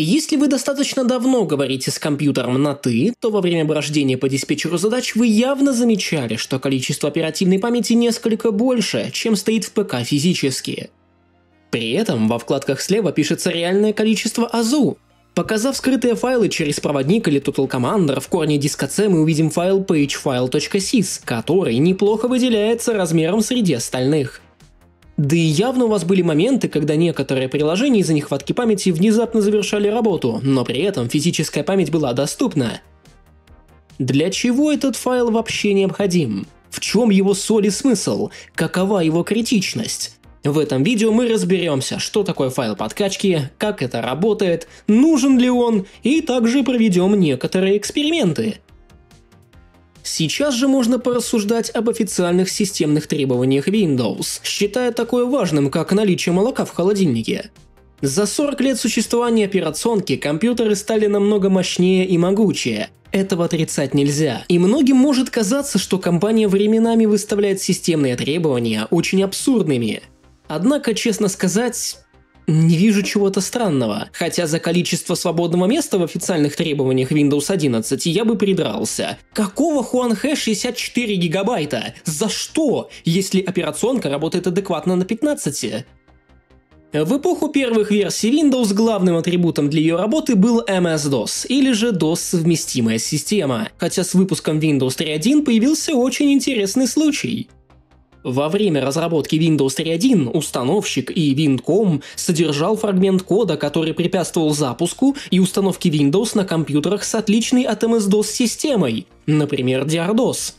Если вы достаточно давно говорите с компьютером на «ты», то во время брождения по диспетчеру задач вы явно замечали, что количество оперативной памяти несколько больше, чем стоит в ПК физически. При этом во вкладках слева пишется реальное количество АЗУ. Показав скрытые файлы через проводник или Total Commander, в корне диска C мы увидим файл pagefile.sys, который неплохо выделяется размером среди остальных. Да и явно у вас были моменты, когда некоторые приложения из-за нехватки памяти внезапно завершали работу, но при этом физическая память была доступна. Для чего этот файл вообще необходим? В чем его соль и смысл? Какова его критичность? В этом видео мы разберемся, что такое файл подкачки, как это работает, нужен ли он, и также проведем некоторые эксперименты. Сейчас же можно порассуждать об официальных системных требованиях Windows, считая такое важным, как наличие молока в холодильнике. За 40 лет существования операционки компьютеры стали намного мощнее и могучее. Этого отрицать нельзя. И многим может казаться, что компания временами выставляет системные требования очень абсурдными. Однако, честно сказать, не вижу чего-то странного, хотя за количество свободного места в официальных требованиях Windows 11 я бы придрался. Какого Хуанхэ 64 гигабайта? За что, если операционка работает адекватно на 15? В эпоху первых версий Windows главным атрибутом для ее работы был MS-DOS, или же DOS-совместимая система, хотя с выпуском Windows 3.1 появился очень интересный случай. Во время разработки Windows 3.1 установщик и Wincom содержал фрагмент кода, который препятствовал запуску и установке Windows на компьютерах с отличной от MS-DOS системой, например, DiarDOS.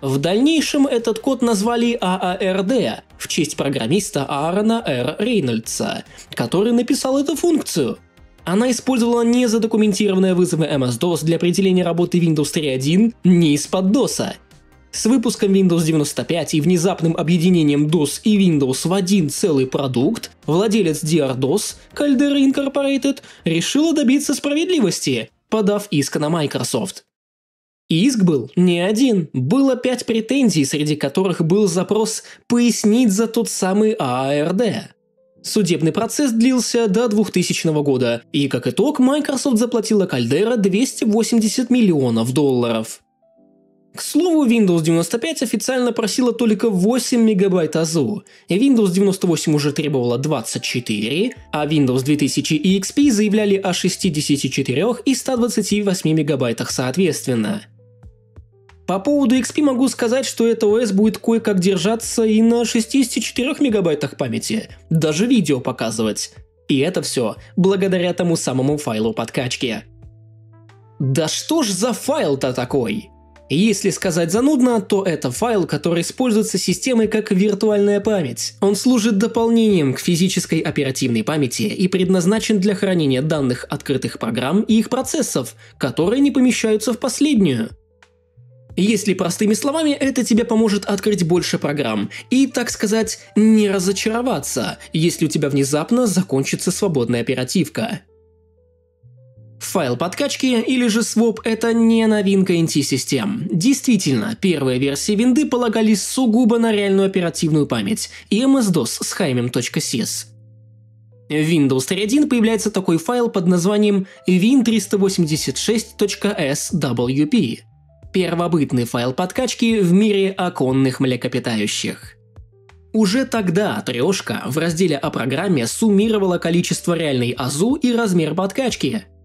В дальнейшем этот код назвали AARD в честь программиста Аарона Р. Рейнольдса, который написал эту функцию. Она использовала незадокументированные вызовы MS-DOS для определения работы Windows 3.1 не из-под DOS, с выпуском Windows 95 и внезапным объединением DOS и Windows в один целый продукт, владелец DRDOS, Caldera Incorporated, решила добиться справедливости, подав иск на Microsoft. Иск был не один, было пять претензий, среди которых был запрос пояснить за тот самый ААРД. Судебный процесс длился до 2000 года, и как итог Microsoft заплатила Caldera 280 миллионов долларов. К слову, Windows 95 официально просила только 8 мегабайт АЗУ, Windows 98 уже требовала 24, а Windows 2000 и XP заявляли о 64 и 128 мегабайтах соответственно. По поводу XP могу сказать, что это ОС будет кое-как держаться и на 64 мегабайтах памяти, даже видео показывать. И это все благодаря тому самому файлу подкачки. Да что ж за файл-то такой? Если сказать занудно, то это файл, который используется системой как виртуальная память. Он служит дополнением к физической оперативной памяти и предназначен для хранения данных открытых программ и их процессов, которые не помещаются в последнюю. Если простыми словами, это тебе поможет открыть больше программ и, так сказать, не разочароваться, если у тебя внезапно закончится свободная оперативка. Файл подкачки или же своп – это не новинка NT-систем. Действительно, первые версии винды полагались сугубо на реальную оперативную память и MS-DOS с хаймем.sys. В Windows 3.1 появляется такой файл под названием win386.swp – первобытный файл подкачки в мире оконных млекопитающих. Уже тогда трешка в разделе о программе суммировала количество реальной АЗУ и размер подкачки –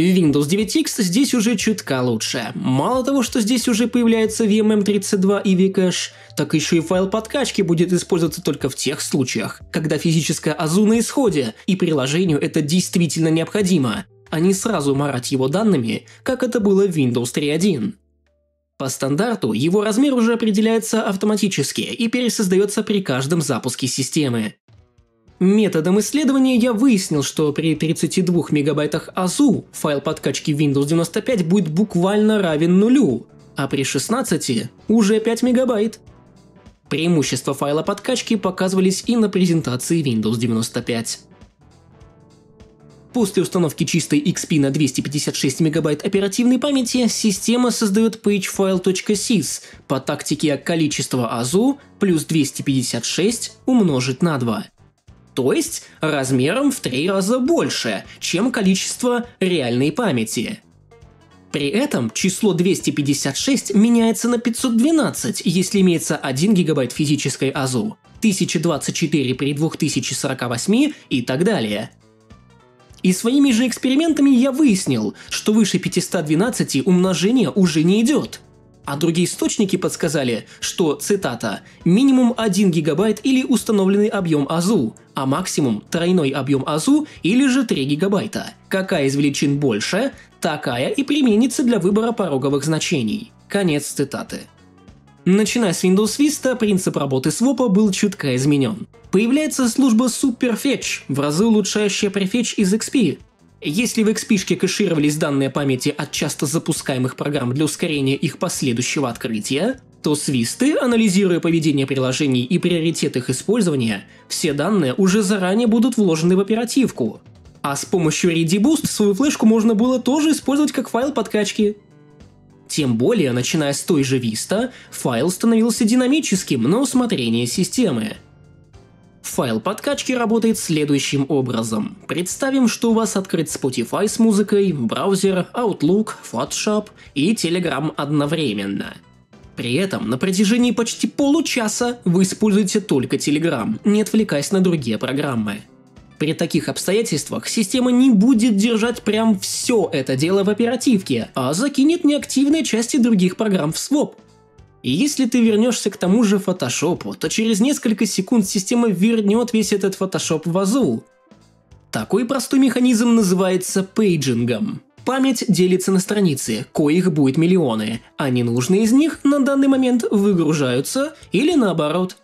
Windows 9X здесь уже чутка лучше. Мало того, что здесь уже появляется VMM32 и vCache, так еще и файл подкачки будет использоваться только в тех случаях, когда физическая АЗУ на исходе, и приложению это действительно необходимо, а не сразу марать его данными, как это было в Windows 3.1. По стандарту его размер уже определяется автоматически и пересоздается при каждом запуске системы. Методом исследования я выяснил, что при 32 мегабайтах АЗУ файл подкачки Windows 95 будет буквально равен нулю, а при 16 уже 5 мегабайт. Преимущества файла подкачки показывались и на презентации Windows 95. После установки чистой XP на 256 мегабайт оперативной памяти система создает pagefile.sys по тактике количество АЗУ плюс 256 умножить на 2. То есть размером в три раза больше, чем количество реальной памяти. При этом число 256 меняется на 512, если имеется 1 гигабайт физической АЗУ, 1024 при 2048 и так далее. И своими же экспериментами я выяснил, что выше 512 умножение уже не идет – а другие источники подсказали, что, цитата, «минимум 1 гигабайт или установленный объем АЗУ, а максимум тройной объем АЗУ или же 3 гигабайта. Какая из величин больше, такая и применится для выбора пороговых значений». Конец цитаты. Начиная с Windows Vista, принцип работы свопа был чутка изменен. Появляется служба Superfetch, в разы улучшающая префетч из XP, если в XP кэшировались данные памяти от часто запускаемых программ для ускорения их последующего открытия, то свисты, анализируя поведение приложений и приоритет их использования, все данные уже заранее будут вложены в оперативку. А с помощью ReadyBoost свою флешку можно было тоже использовать как файл подкачки. Тем более, начиная с той же Vista, файл становился динамическим на усмотрение системы – Файл подкачки работает следующим образом. Представим, что у вас открыт Spotify с музыкой, браузер, Outlook, Photoshop и Telegram одновременно. При этом на протяжении почти получаса вы используете только Telegram, не отвлекаясь на другие программы. При таких обстоятельствах система не будет держать прям все это дело в оперативке, а закинет неактивные части других программ в swap. И если ты вернешься к тому же фотошопу, то через несколько секунд система вернет весь этот фотошоп в ОЗУ. Такой простой механизм называется paging ом. Память делится на страницы, коих будет миллионы, а ненужные из них на данный момент выгружаются или наоборот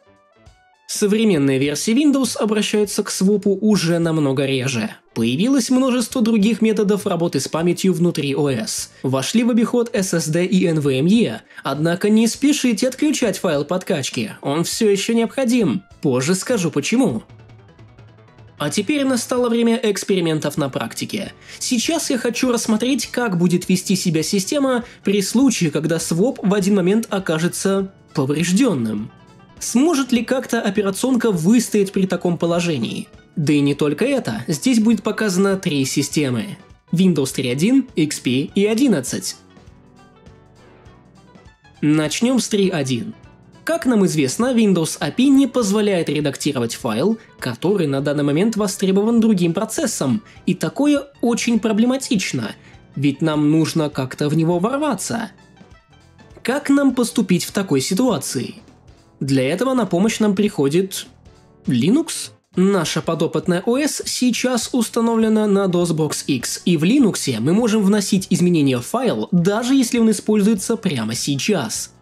Современные версии Windows обращаются к свопу уже намного реже. Появилось множество других методов работы с памятью внутри ОС. Вошли в обиход SSD и NVMe, однако не спешите отключать файл подкачки, он все еще необходим. Позже скажу почему. А теперь настало время экспериментов на практике. Сейчас я хочу рассмотреть, как будет вести себя система при случае, когда своп в один момент окажется поврежденным. Сможет ли как-то операционка выстоять при таком положении? Да и не только это, здесь будет показано три системы. Windows 3.1, XP и 11. Начнем с 3.1. Как нам известно, Windows API не позволяет редактировать файл, который на данный момент востребован другим процессом, и такое очень проблематично, ведь нам нужно как-то в него ворваться. Как нам поступить в такой ситуации? Для этого на помощь нам приходит Linux. Наша подопытная ОС сейчас установлена на DOSBox X, и в Linux мы можем вносить изменения в файл, даже если он используется прямо сейчас.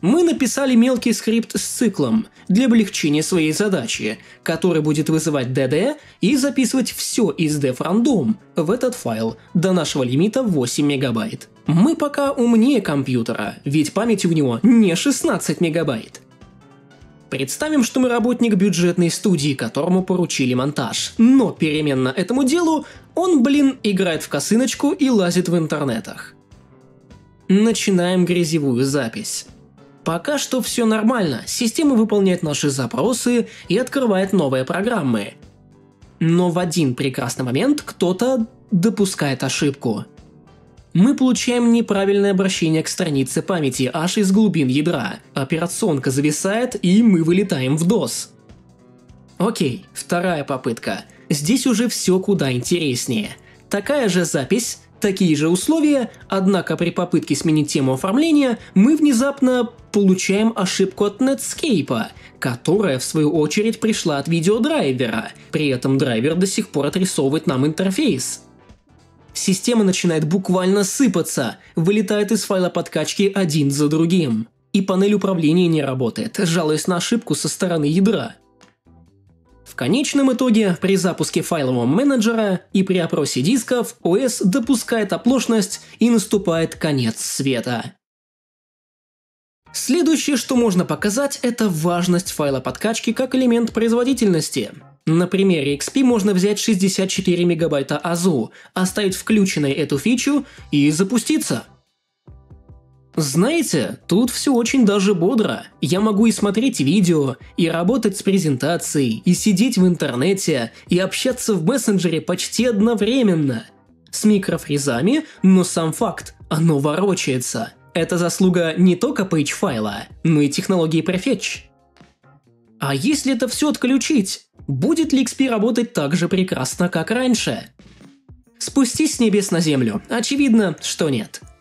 Мы написали мелкий скрипт с циклом для облегчения своей задачи, который будет вызывать DD и записывать все из def в этот файл до нашего лимита 8 мегабайт. Мы пока умнее компьютера, ведь память у него не 16 мегабайт. Представим, что мы работник бюджетной студии, которому поручили монтаж. Но переменно этому делу он, блин, играет в косыночку и лазит в интернетах. Начинаем грязевую запись. Пока что все нормально, система выполняет наши запросы и открывает новые программы. Но в один прекрасный момент кто-то допускает ошибку мы получаем неправильное обращение к странице памяти аж из глубин ядра. Операционка зависает, и мы вылетаем в DOS. Окей, вторая попытка. Здесь уже все куда интереснее. Такая же запись, такие же условия, однако при попытке сменить тему оформления мы внезапно получаем ошибку от Netscape, которая в свою очередь пришла от видеодрайвера. При этом драйвер до сих пор отрисовывает нам интерфейс. Система начинает буквально сыпаться, вылетает из файла подкачки один за другим. И панель управления не работает, жалуясь на ошибку со стороны ядра. В конечном итоге, при запуске файлового менеджера и при опросе дисков, ОС допускает оплошность и наступает конец света. Следующее, что можно показать, это важность файла подкачки как элемент производительности. На примере XP можно взять 64 мегабайта АЗУ, оставить включенной эту фичу и запуститься. Знаете, тут все очень даже бодро. Я могу и смотреть видео, и работать с презентацией, и сидеть в интернете, и общаться в мессенджере почти одновременно. С микрофризами, но сам факт, оно ворочается. Это заслуга не только пейдж-файла, но и технологии Prefetch. А если это все отключить, будет ли XP работать так же прекрасно, как раньше? Спустись с небес на землю, очевидно, что нет –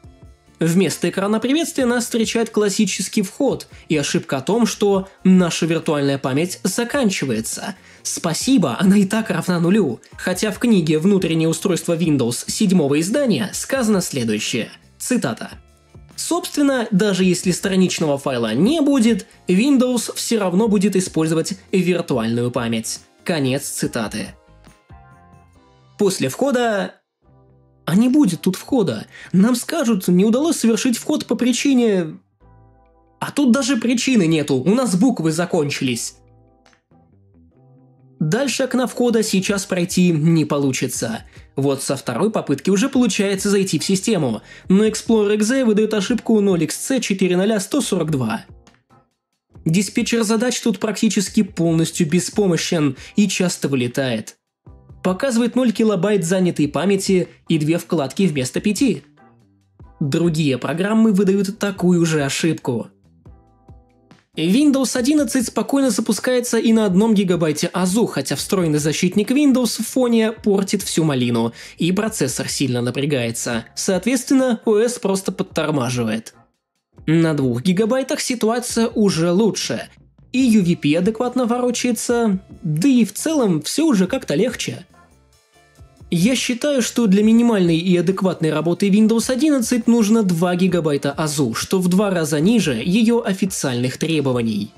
Вместо экрана приветствия нас встречает классический вход и ошибка о том, что наша виртуальная память заканчивается. Спасибо, она и так равна нулю. Хотя в книге «Внутреннее устройство Windows» седьмого издания сказано следующее. Цитата. Собственно, даже если страничного файла не будет, Windows все равно будет использовать виртуальную память. Конец цитаты. После входа а не будет тут входа. Нам скажут, не удалось совершить вход по причине... А тут даже причины нету, у нас буквы закончились. Дальше окна входа сейчас пройти не получится. Вот со второй попытки уже получается зайти в систему, но Explorer XZ выдает ошибку 0xc40142. Диспетчер задач тут практически полностью беспомощен и часто вылетает показывает 0 килобайт занятой памяти и две вкладки вместо 5. Другие программы выдают такую же ошибку. Windows 11 спокойно запускается и на одном гигабайте АЗУ, хотя встроенный защитник Windows в фоне портит всю малину, и процессор сильно напрягается. Соответственно, OS просто подтормаживает. На двух гигабайтах ситуация уже лучше, и UVP адекватно ворочается, да и в целом все уже как-то легче. Я считаю, что для минимальной и адекватной работы Windows 11 нужно 2 гигабайта АЗУ, что в два раза ниже ее официальных требований.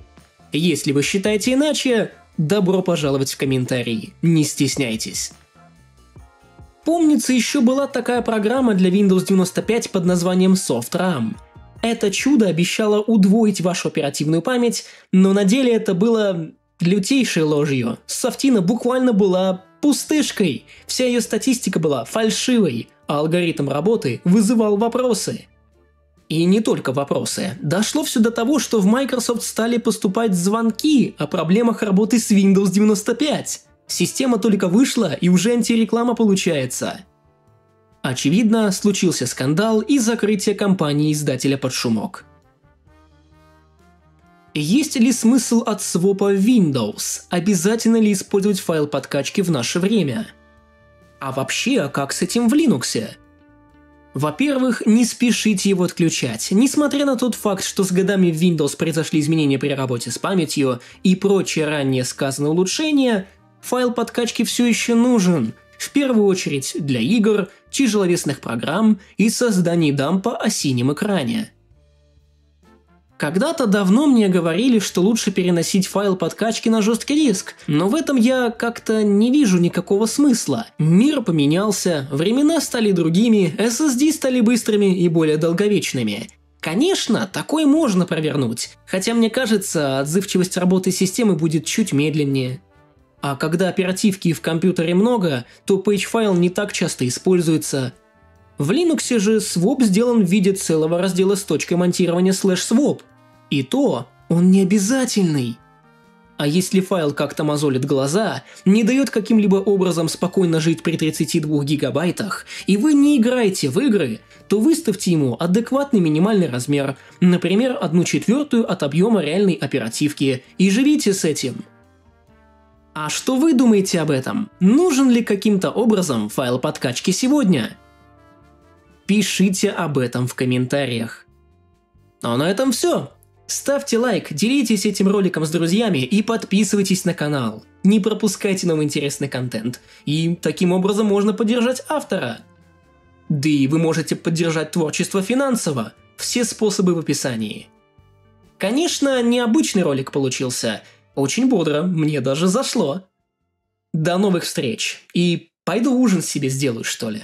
Если вы считаете иначе, добро пожаловать в комментарии, не стесняйтесь. Помнится, еще была такая программа для Windows 95 под названием SoftRAM. Это чудо обещало удвоить вашу оперативную память, но на деле это было лютейшей ложью. Софтина буквально была пустышкой. Вся ее статистика была фальшивой, а алгоритм работы вызывал вопросы. И не только вопросы. Дошло все до того, что в Microsoft стали поступать звонки о проблемах работы с Windows 95. Система только вышла и уже антиреклама получается. Очевидно, случился скандал и закрытие компании-издателя под шумок. Есть ли смысл от свопа Windows? Обязательно ли использовать файл подкачки в наше время? А вообще, а как с этим в Linux? Во-первых, не спешите его отключать. Несмотря на тот факт, что с годами в Windows произошли изменения при работе с памятью и прочие ранее сказанные улучшения, файл подкачки все еще нужен, в первую очередь для игр, тяжеловесных программ и созданий дампа о синем экране. Когда-то давно мне говорили, что лучше переносить файл подкачки на жесткий диск, но в этом я как-то не вижу никакого смысла. Мир поменялся, времена стали другими, SSD стали быстрыми и более долговечными. Конечно, такое можно провернуть, хотя мне кажется, отзывчивость работы системы будет чуть медленнее. А когда оперативки в компьютере много, то page файл не так часто используется. В Linux же swap сделан в виде целого раздела с точкой монтирования slash swap – и то он не обязательный. А если файл как-то мозолит глаза, не дает каким-либо образом спокойно жить при 32 гигабайтах, и вы не играете в игры, то выставьте ему адекватный минимальный размер, например, одну четвертую от объема реальной оперативки, и живите с этим. А что вы думаете об этом? Нужен ли каким-то образом файл подкачки сегодня? Пишите об этом в комментариях. А на этом все. Ставьте лайк, делитесь этим роликом с друзьями и подписывайтесь на канал. Не пропускайте новый интересный контент. И таким образом можно поддержать автора. Да и вы можете поддержать творчество финансово. Все способы в описании. Конечно, необычный ролик получился. Очень бодро, мне даже зашло. До новых встреч. И пойду ужин себе сделаю, что ли.